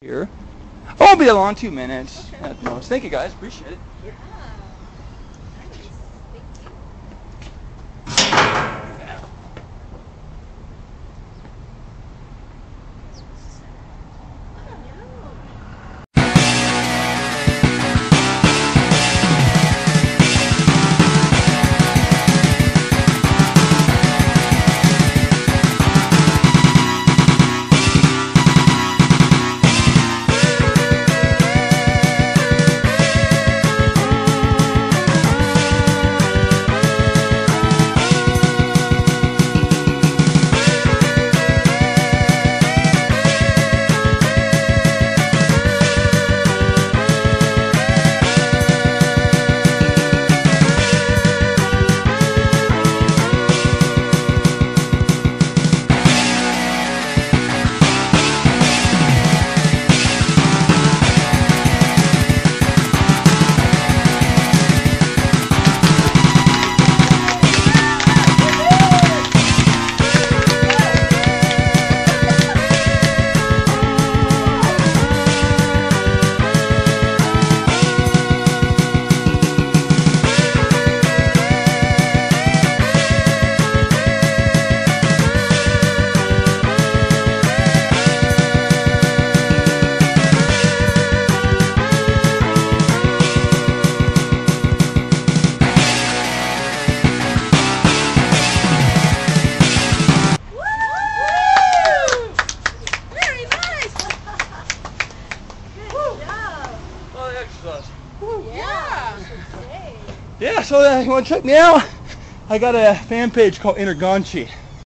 here. Oh, I'll be along two minutes okay. at most. Thank you guys. Appreciate it. Yeah. Exercise. Yeah. Yeah, so uh, you want to check me out? I got a fan page called Energonchi.